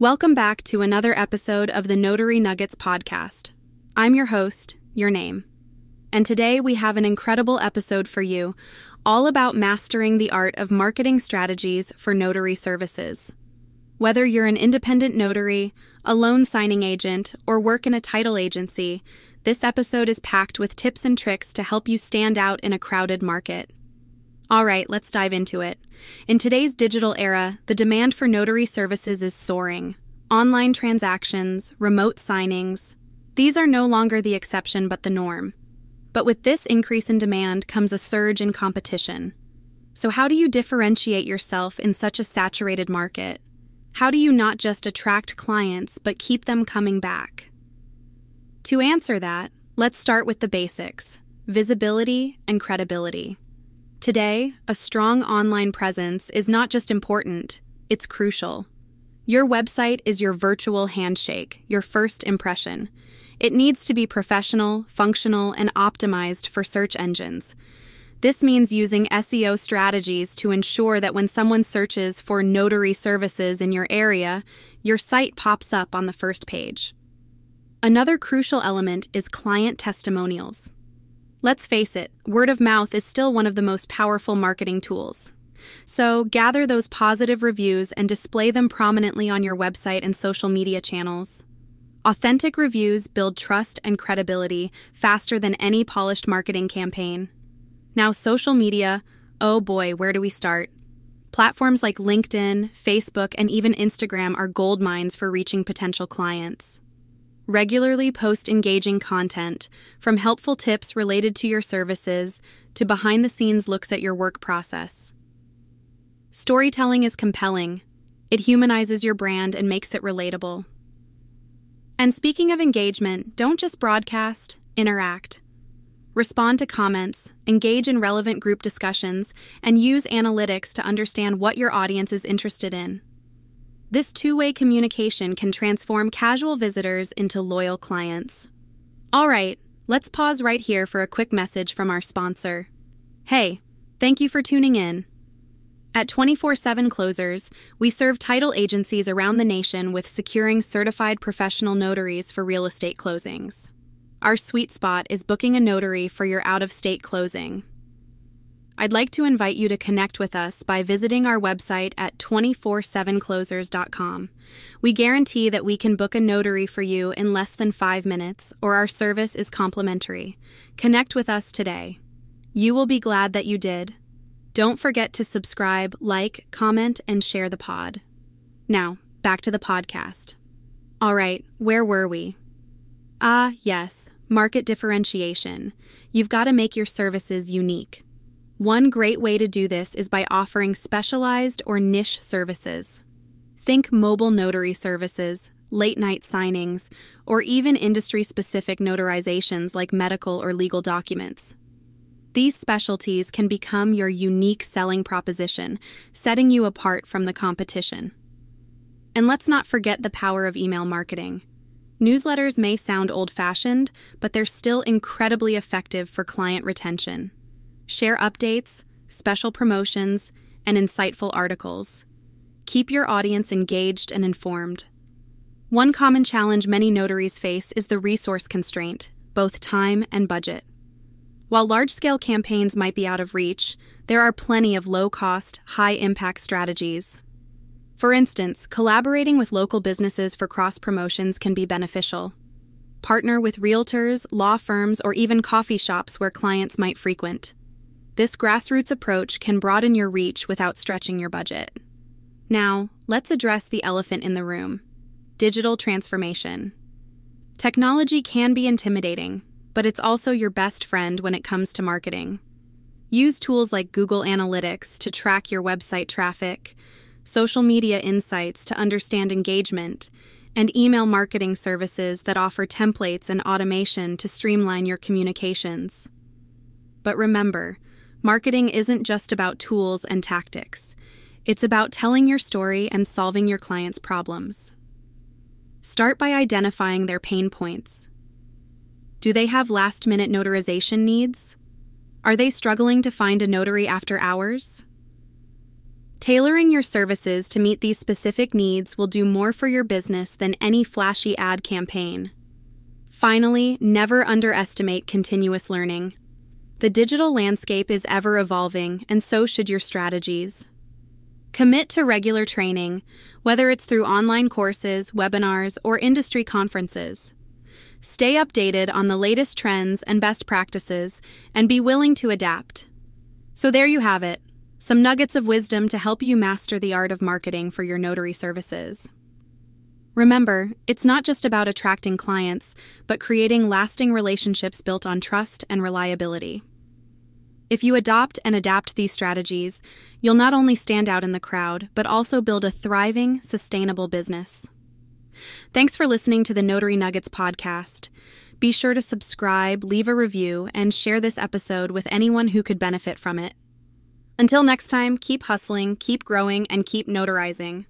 Welcome back to another episode of the Notary Nuggets podcast. I'm your host, Your Name. And today we have an incredible episode for you, all about mastering the art of marketing strategies for notary services. Whether you're an independent notary, a loan signing agent, or work in a title agency, this episode is packed with tips and tricks to help you stand out in a crowded market. All right, let's dive into it. In today's digital era, the demand for notary services is soaring. Online transactions, remote signings, these are no longer the exception but the norm. But with this increase in demand comes a surge in competition. So, how do you differentiate yourself in such a saturated market? How do you not just attract clients but keep them coming back? To answer that, let's start with the basics visibility and credibility. Today, a strong online presence is not just important, it's crucial. Your website is your virtual handshake, your first impression. It needs to be professional, functional, and optimized for search engines. This means using SEO strategies to ensure that when someone searches for notary services in your area, your site pops up on the first page. Another crucial element is client testimonials. Let's face it, word of mouth is still one of the most powerful marketing tools. So, gather those positive reviews and display them prominently on your website and social media channels. Authentic reviews build trust and credibility faster than any polished marketing campaign. Now, social media oh boy, where do we start? Platforms like LinkedIn, Facebook, and even Instagram are gold mines for reaching potential clients. Regularly post engaging content, from helpful tips related to your services to behind the scenes looks at your work process. Storytelling is compelling. It humanizes your brand and makes it relatable. And speaking of engagement, don't just broadcast, interact. Respond to comments, engage in relevant group discussions, and use analytics to understand what your audience is interested in. This two way communication can transform casual visitors into loyal clients. All right, let's pause right here for a quick message from our sponsor. Hey, thank you for tuning in. At 24 7 Closers, we serve title agencies around the nation with securing certified professional notaries for real estate closings. Our sweet spot is booking a notary for your out of state closing. I'd like to invite you to connect with us by visiting our website at 247closers.com. We guarantee that we can book a notary for you in less than five minutes, or our service is complimentary. Connect with us today. You will be glad that you did. Don't forget to subscribe, like, comment, and share the pod. Now, back to the podcast. All right, where were we? Ah, yes, market differentiation. You've got to make your services unique. One great way to do this is by offering specialized or niche services. Think mobile notary services, late night signings, or even industry specific notarizations like medical or legal documents. These specialties can become your unique selling proposition, setting you apart from the competition. And let's not forget the power of email marketing. Newsletters may sound old fashioned, but they're still incredibly effective for client retention share updates, special promotions, and insightful articles. Keep your audience engaged and informed. One common challenge many notaries face is the resource constraint, both time and budget. While large scale campaigns might be out of reach, there are plenty of low cost, high impact strategies. For instance, collaborating with local businesses for cross promotions can be beneficial. Partner with realtors, law firms, or even coffee shops where clients might frequent. This grassroots approach can broaden your reach without stretching your budget. Now, let's address the elephant in the room digital transformation. Technology can be intimidating, but it's also your best friend when it comes to marketing. Use tools like Google Analytics to track your website traffic, social media insights to understand engagement, and email marketing services that offer templates and automation to streamline your communications. But remember, Marketing isn't just about tools and tactics, it's about telling your story and solving your clients' problems. Start by identifying their pain points. Do they have last minute notarization needs? Are they struggling to find a notary after hours? Tailoring your services to meet these specific needs will do more for your business than any flashy ad campaign. Finally, never underestimate continuous learning. The digital landscape is ever evolving, and so should your strategies. Commit to regular training, whether it's through online courses, webinars, or industry conferences. Stay updated on the latest trends and best practices, and be willing to adapt. So, there you have it some nuggets of wisdom to help you master the art of marketing for your notary services. Remember, it's not just about attracting clients, but creating lasting relationships built on trust and reliability. If you adopt and adapt these strategies, you'll not only stand out in the crowd, but also build a thriving, sustainable business. Thanks for listening to the Notary Nuggets podcast. Be sure to subscribe, leave a review, and share this episode with anyone who could benefit from it. Until next time, keep hustling, keep growing, and keep notarizing.